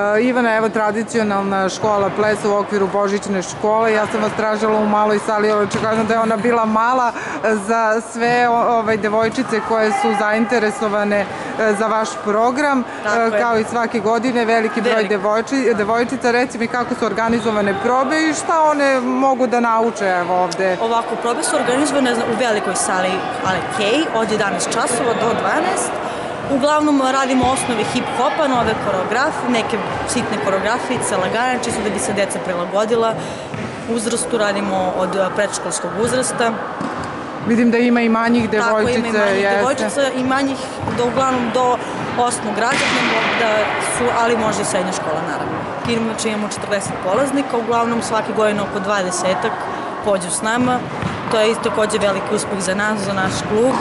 E, Ivana, evo tradicionalna škola plesa u okviru Božićne škole. Ja sam vas tražila u maloj sali, ali očekavno da je ona bila mala za sve ovaj, devojčice koje su zainteresovane e, za vaš program. Tako je. Kao i svake godine, veliki broj devojči, devojčica. Reci mi kako su organizovane probe i šta one mogu da nauče evo ovde. Ovako, probe su organizovane u velikoj sali Ale Kej od 11 časova do 12. Uglavnom radimo osnove hip-hopa, nove koreografije, neke sitne koreografice, lagane, čisto da bi se deca prilagodila. Uzrastu radimo od a, predškolskog uzrasta. Vidim da ima i manjih Tako ima i manjih jeste. devojčica i manjih, do, uglavnom do osmog razreda, da su, ali može i srednja škola naravno. Inače imamo 40 polaznika, uglavnom svake godine oko 20-ak pođu s nama. To je takođe veliki uspeh za nas, za naš klub